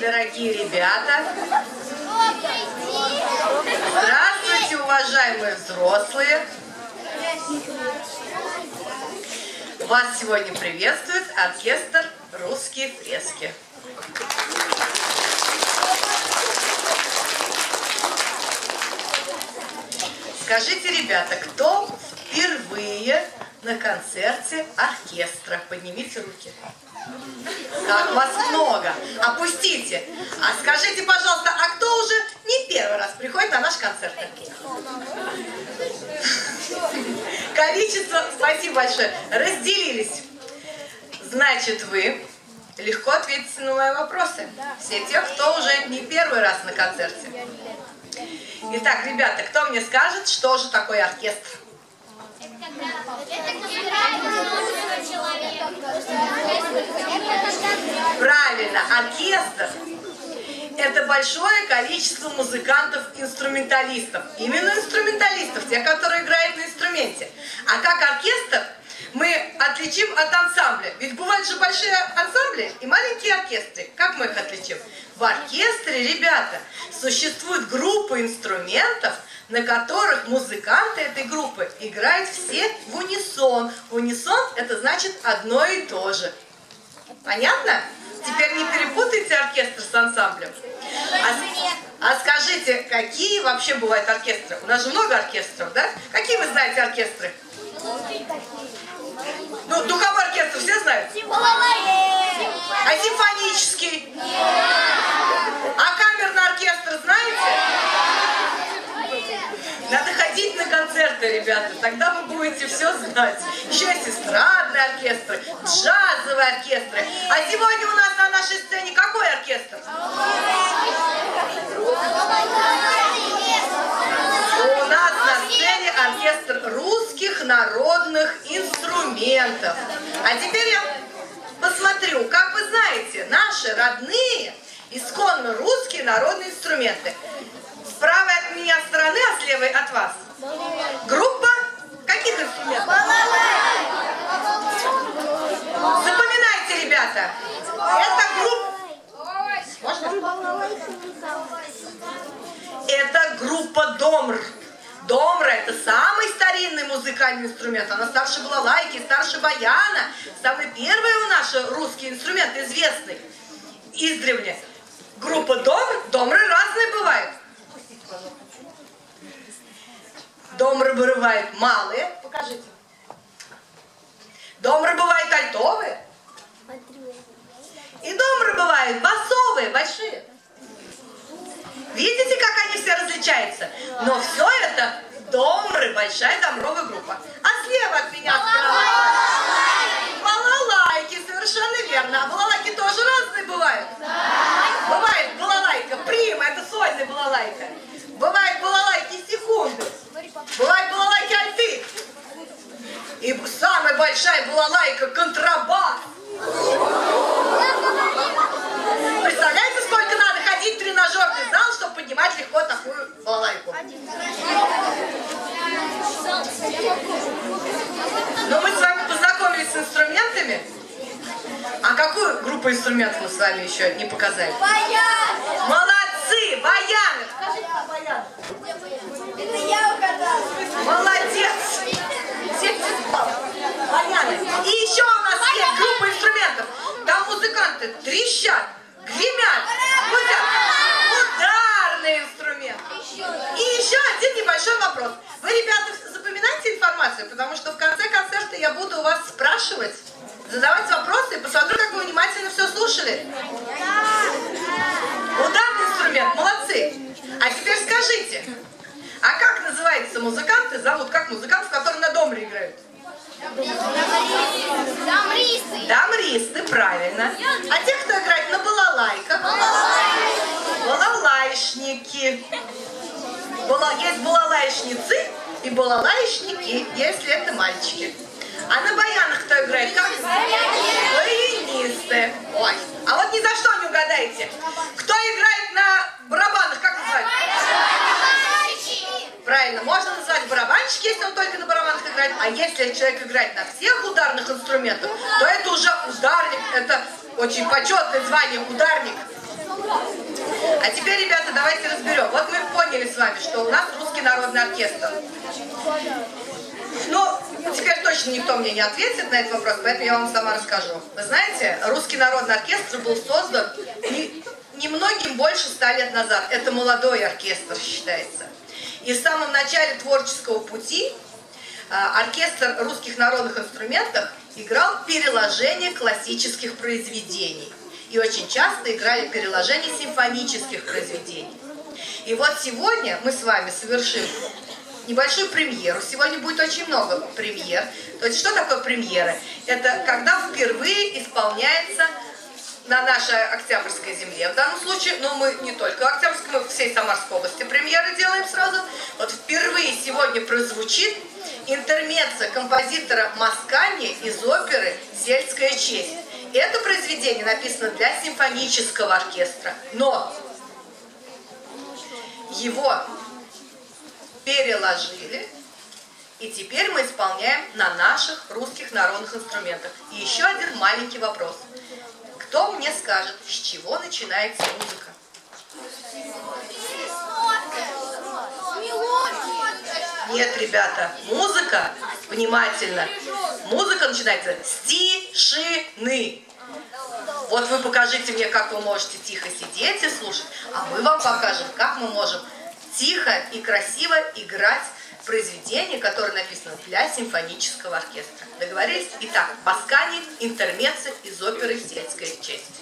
дорогие ребята! Здравствуйте, уважаемые взрослые! Вас сегодня приветствует оркестр «Русские фрески». Скажите, ребята, кто впервые на концерте оркестра? Поднимите руки. Как вас много. Опустите. А скажите, пожалуйста, а кто уже не первый раз приходит на наш концерт? Количество, спасибо большое, разделились. Значит, вы легко ответите на мои вопросы. Все те, кто уже не первый раз на концерте. Итак, ребята, кто мне скажет, что же такое оркестр? Правильно, оркестр – это большое количество музыкантов-инструменталистов. Именно инструменталистов, те, которые играют на инструменте. А как оркестр мы отличим от ансамбля. Ведь бывают же большие ансамбли и маленькие оркестры. Как мы их отличим? В оркестре, ребята, существует группа инструментов, на которых музыканты этой группы играют все в унисон. Унисон – это значит одно и то же. Понятно? Теперь не перепутайте оркестр с ансамблем. А, а скажите, какие вообще бывают оркестры? У нас же много оркестров, да? Какие вы знаете оркестры? Ну, духовой оркестр все знают? А симфонический? А камерный оркестр знаете? Надо ходить на концерты, ребята, тогда вы будете все знать. Еще есть эстрадные оркестры, джазовые оркестры. А сегодня у нас на нашей сцене какой оркестр? У нас на сцене оркестр русских народных инструментов. А теперь я посмотрю, как вы знаете, наши родные, исконно русские народные инструменты. С правой от меня левой от вас. Группа каких инструментов? Запоминайте, ребята. Это группа... Это группа Домр. Домра – это самый старинный музыкальный инструмент. Она старше балалайки, старше баяна. Самый первый у нас русский инструмент, известный издревле. Группа Домр, домры разные бывают. Домры бывают малые, покажите. Домры бывают альтовые. И домры бывают басовые, большие. Видите, как они все различаются? Но все это домры, большая домровая группа. А слева от меня справа балалайки, совершенно верно. А балалайки тоже разные бывают? Бывает балалайка прима, это сольная балалайка. Бывает балалайки секунды. Бывает балалайки альты. И самая большая балалайка контрабас. Представляете, сколько надо ходить в тренажерный зал, чтобы поднимать легко такую балалайку? Но мы с вами познакомились с инструментами. А какую группу инструментов мы с вами еще не показали? Молодцы! Баяны! Скажите, а баян? Это я угадала. Молодец! Все Баяны. И еще у нас есть группа инструментов. Там музыканты трещат, гремят, гудят. Ударные инструменты. И еще один небольшой вопрос. Вы, ребята, запоминайте информацию, потому что в конце концерта я буду у вас спрашивать, задавать вопросы и посмотрю, как вы внимательно все слушали. Ударный инструмент, молодцы. А теперь скажите, а как называются музыканты, зовут как музыкантов, которые на домре играют? Дамристы. Дамристы, правильно. А те, кто играет на балалайках? Балалайшники. Бала- Есть балалайшницы и балалайшники, если это мальчики. А на баянах кто играет? Как? Баянисты. Ой, а вот ни за что не угадаете. Кто играет на барабанах, как? Правильно, можно назвать барабанщик, если он только на барабанах играет. А если человек играет на всех ударных инструментах, то это уже ударник, это очень почетное звание ударник. А теперь, ребята, давайте разберем. Вот мы поняли с вами, что у нас русский народный оркестр. Ну, теперь точно никто мне не ответит на этот вопрос, поэтому я вам сама расскажу. Вы знаете, русский народный оркестр был создан не, немногим больше ста лет назад. Это молодой оркестр считается. И в самом начале творческого пути а, оркестр русских народных инструментов играл переложение классических произведений. И очень часто играли переложение симфонических произведений. И вот сегодня мы с вами совершим небольшую премьеру. Сегодня будет очень много премьер. То есть что такое премьера? Это когда впервые исполняется на нашей Октябрьской земле. В данном случае, ну мы не только Октябрьской, мы всей Самарской области премьеры делаем сразу. Вот впервые сегодня прозвучит интермеца композитора Маскани из оперы «Сельская честь». Это произведение написано для симфонического оркестра, но его переложили, и теперь мы исполняем на наших русских народных инструментах. И еще один маленький вопрос. Кто мне скажет, с чего начинается музыка? Нет, ребята, музыка, внимательно, музыка начинается с тишины. Вот вы покажите мне, как вы можете тихо сидеть и слушать, а мы вам покажем, как мы можем тихо и красиво играть произведение, которое написано для симфонического оркестра. Договорились? Итак, Паскани, интермецы из оперы «Сельская честь».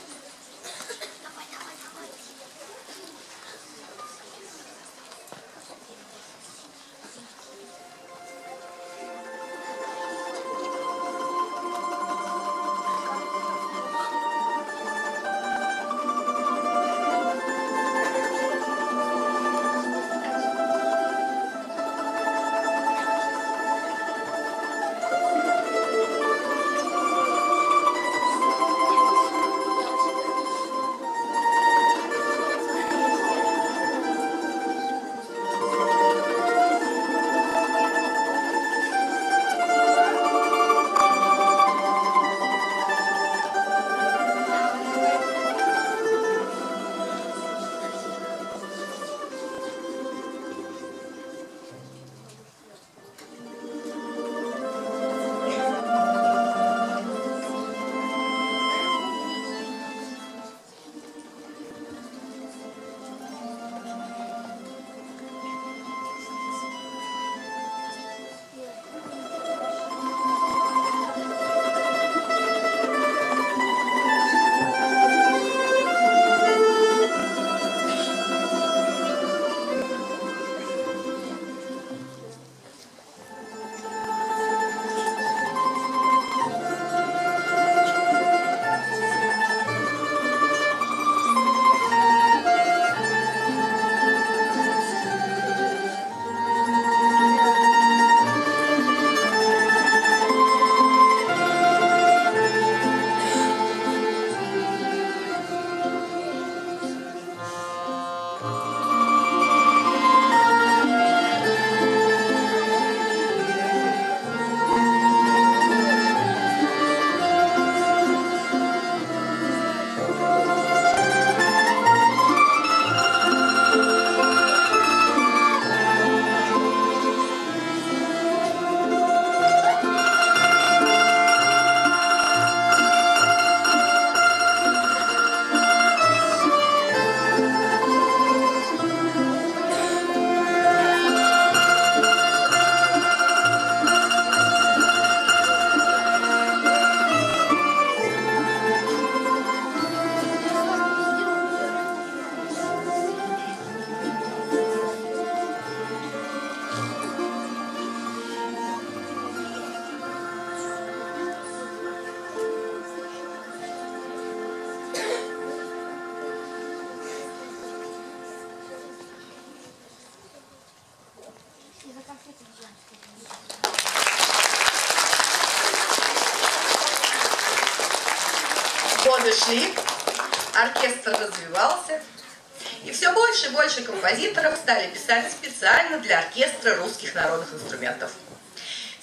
Специально для оркестра русских народных инструментов.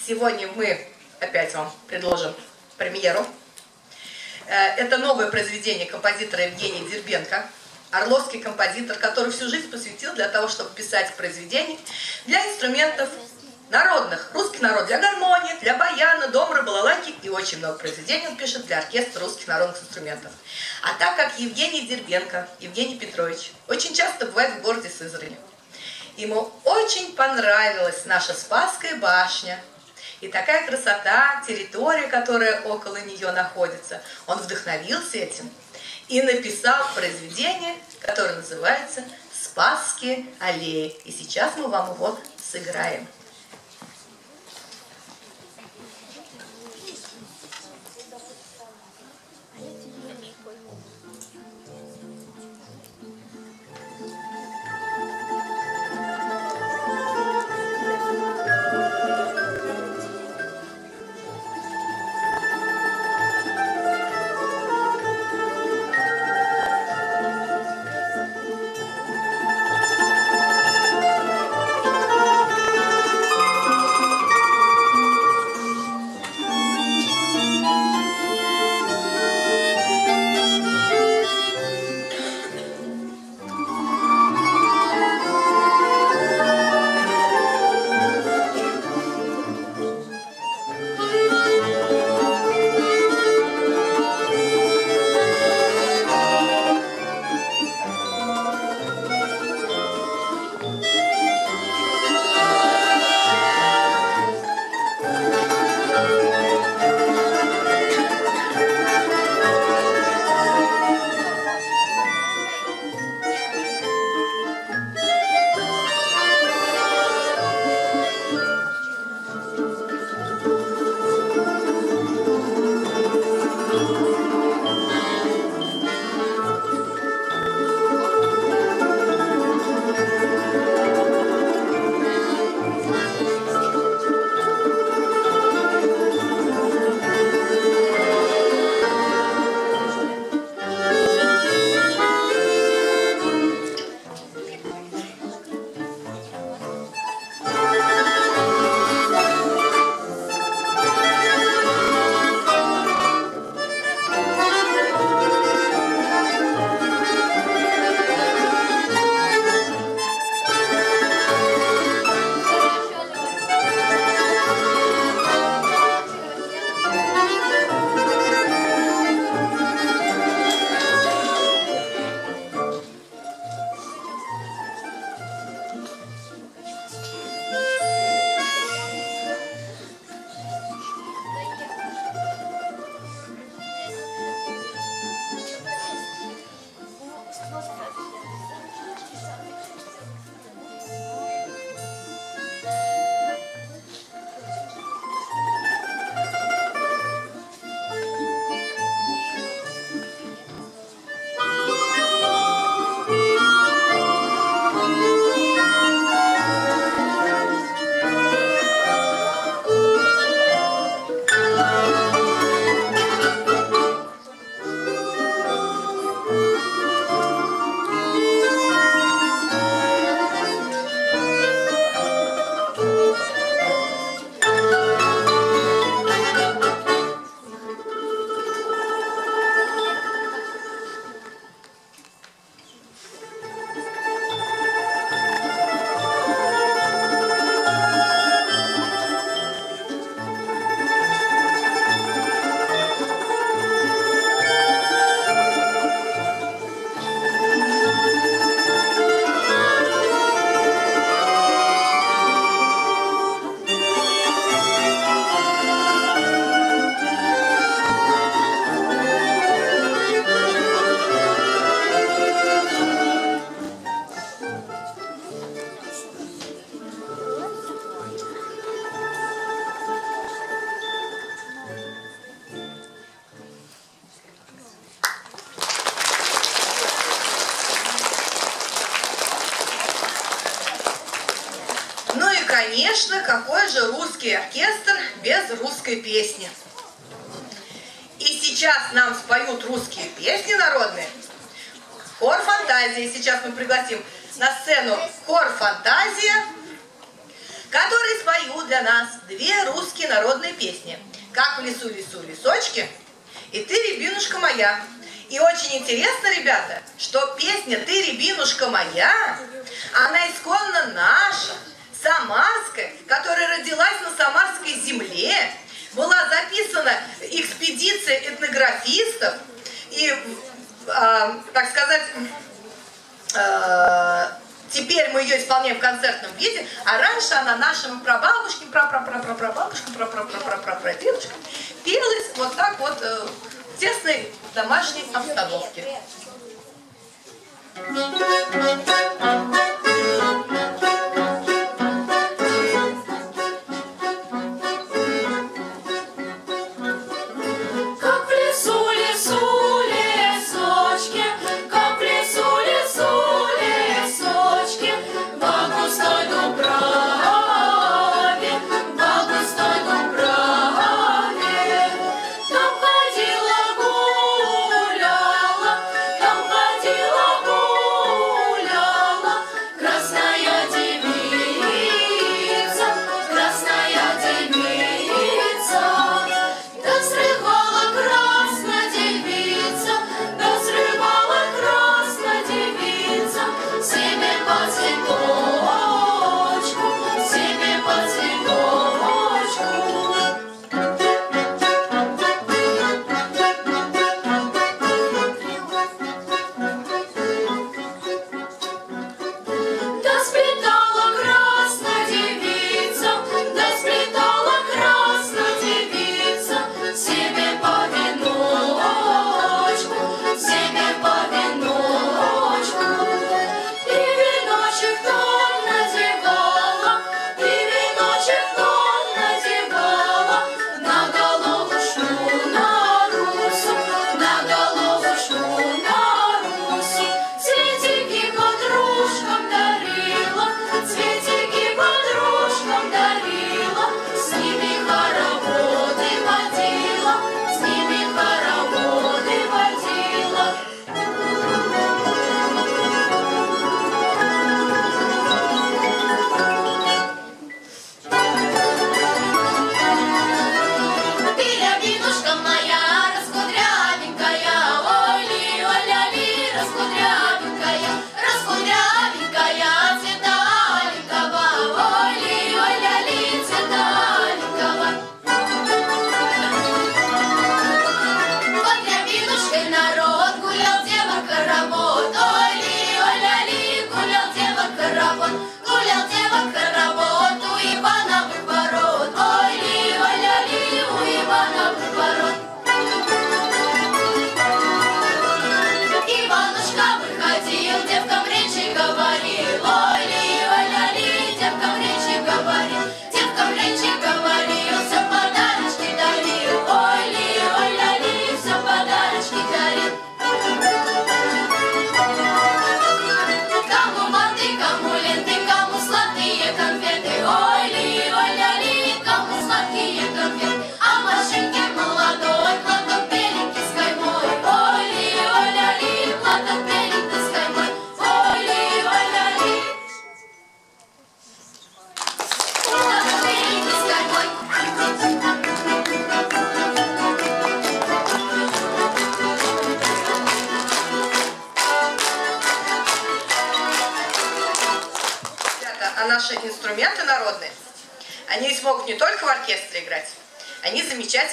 Сегодня мы опять вам предложим премьеру. Э, это новое произведение композитора Евгения Дербенко. орловский композитор, который всю жизнь посвятил для того, чтобы писать произведения для инструментов народных. Русский народ для гармонии, для баяна, домры, балалайки и очень много произведений он пишет для оркестра русских народных инструментов. А так как Евгений Дербенко, Евгений Петрович, очень часто бывает в городе Сызрани. Ему очень понравилась наша Спасская башня, и такая красота, территория, которая около нее находится. Он вдохновился этим и написал произведение, которое называется «Спасские аллеи». И сейчас мы вам его сыграем. Русской песни? И сейчас нам споют русские песни народные. Хор фантазии. Сейчас мы пригласим на сцену хор фантазия, который споют для нас две русские народные песни. Как в лесу, лесу, лесочки, и ты, рябинушка моя. И очень интересно, ребята, что песня «Ты, рябинушка моя», она исконно наша, самарская, которая родилась на самарской земле, была записана экспедицией этнографистов, и, э, так сказать, э, теперь мы ее исполняем в концертном виде, а раньше она нашим прабабушкам, прапрапрапрабабушкам, прапрапрапрапрадедушкам пелась вот так вот тесной домашней обстановке.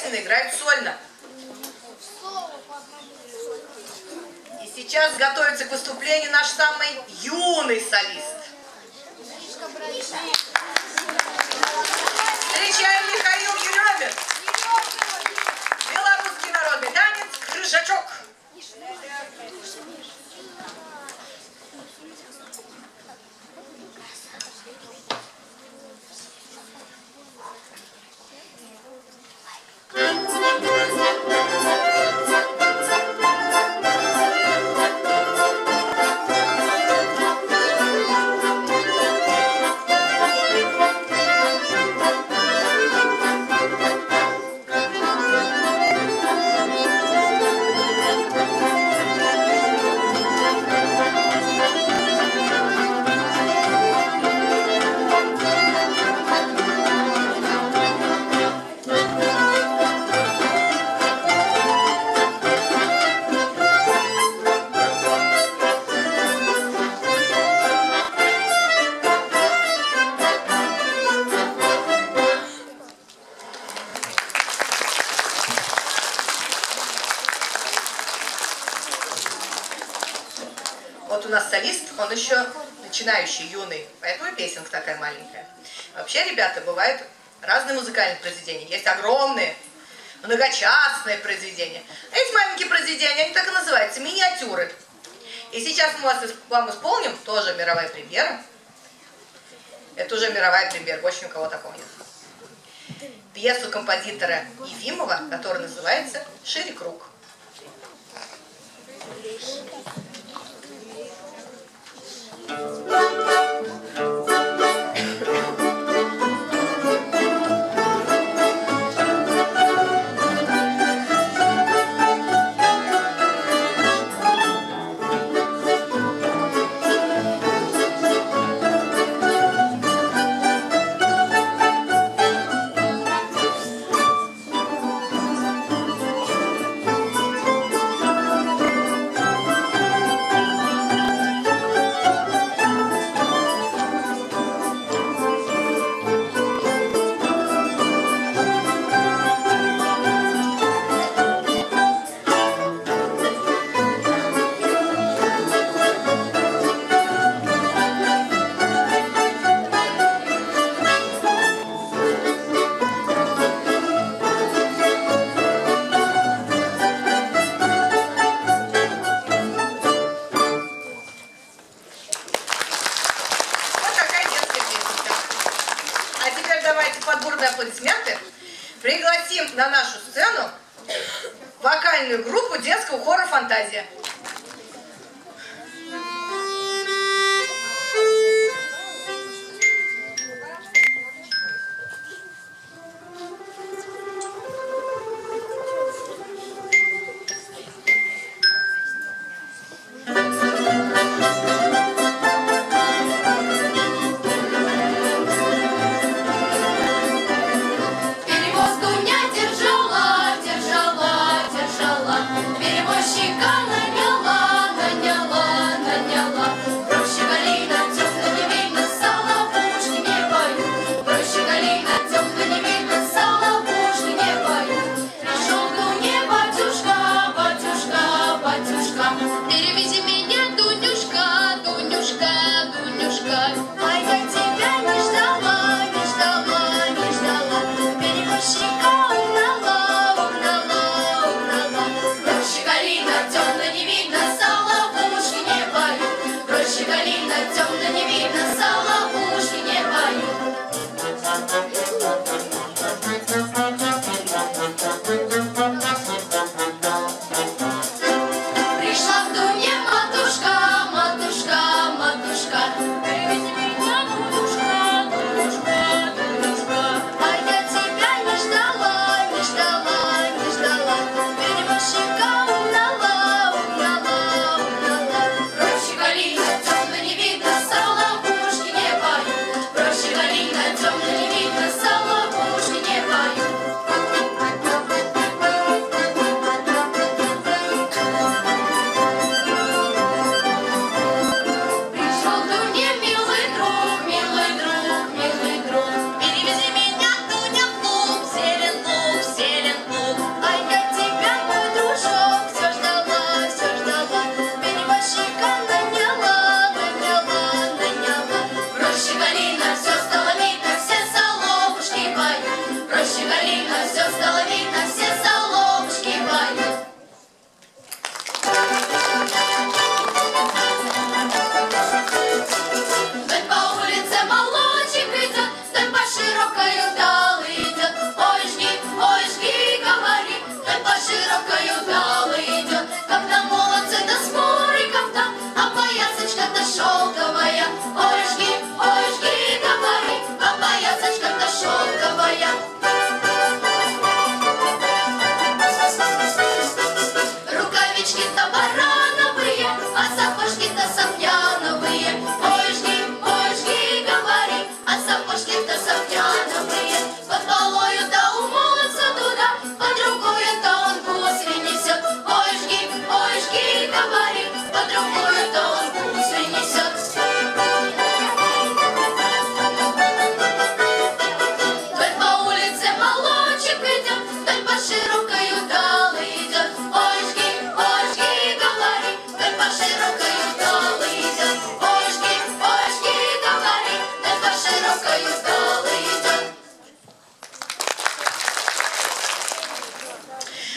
Ясина играет сольно. И сейчас готовится к выступлению наш самый юный солист. Встречаем Михаил Еремин. Белорусский народный танец «Крыжачок». потрясающий, юный. Поэтому и песенка такая маленькая. Вообще, ребята, бывают разные музыкальные произведения. Есть огромные, многочастные произведения. А есть маленькие произведения, они так и называются, миниатюры. И сейчас мы вас, вам исполним, тоже мировая премьера. Это уже мировая премьера, больше кого такого нет. Пьесу композитора Ефимова, которая называется «Шире круг». Thank you. Thank you.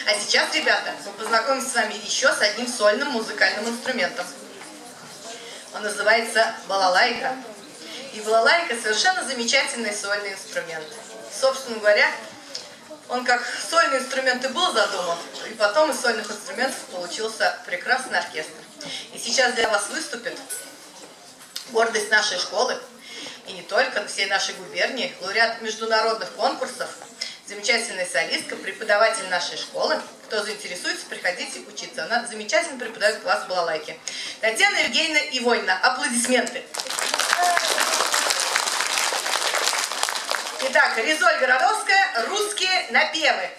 А сейчас, ребята, мы познакомимся с вами еще с одним сольным музыкальным инструментом. Он называется балалайка. И балалайка совершенно замечательный сольный инструмент. Собственно говоря, он как сольный инструмент и был задуман, и потом из сольных инструментов получился прекрасный оркестр. И сейчас для вас выступит гордость нашей школы – и не только, всей нашей губернии, лауреат международных конкурсов, замечательная солистка, преподаватель нашей школы. Кто заинтересуется, приходите учиться. Она замечательно преподает класс балалайки. Татьяна Евгеньевна Ивойна. Аплодисменты. Итак, Резоль Городовская, русские напевы.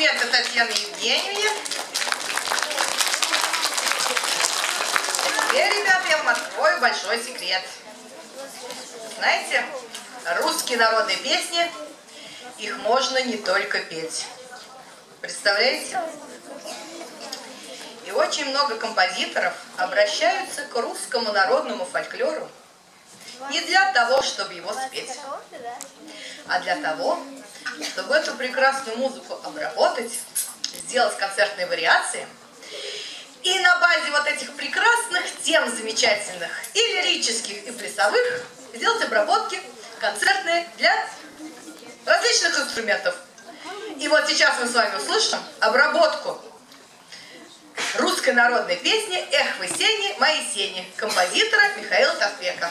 Аплодисменты Татьяне Евгеньевне. Теперь, ребята, я вам открою большой секрет. Знаете, русские народные песни, их можно не только петь. Представляете? И очень много композиторов обращаются к русскому народному фольклору не для того, чтобы его спеть, а для того, чтобы эту прекрасную музыку обработать, сделать концертные вариации, и на базе вот этих прекрасных тем замечательных, и лирических, и плясовых, сделать обработки концертные для различных инструментов. И вот сейчас мы с вами услышим обработку русской народной песни «Эх вы сени, мои сени» композитора Михаила Таспека.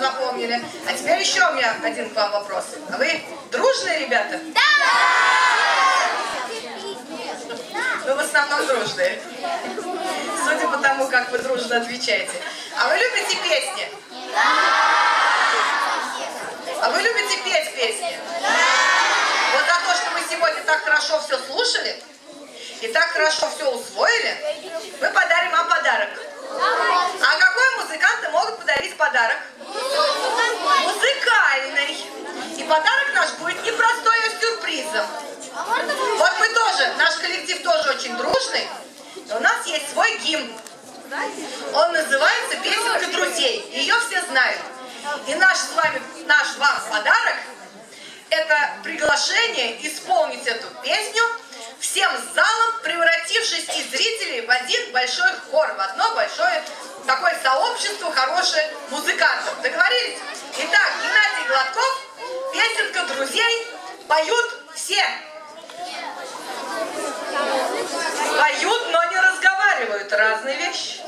Запомнили. А теперь еще у меня один к вам вопрос. А вы дружные ребята? Вы в основном дружные. Судя по тому, как вы дружно отвечаете. А вы любите песни? А вы любите петь песни? Вот за то, что мы сегодня так хорошо все слушали и так хорошо все усвоили, мы подарим вам подарок. А какой музыканты могут подарить подарок? Музыкальный. И подарок наш будет не простой, а сюрпризом. Вот мы тоже, наш коллектив тоже очень дружный. И у нас есть свой гимн. Он называется «Песенка друзей». Ее все знают. И наш с вами, наш вам подарок – это приглашение исполнить эту песню всем залом, превратившись из зрителей в один большой хор, в одно большое такое сообщество хороших музыкантов. Договорились? Итак, Геннадий Гладков, песенка друзей, поют все. Поют, но не разговаривают. Разные вещи.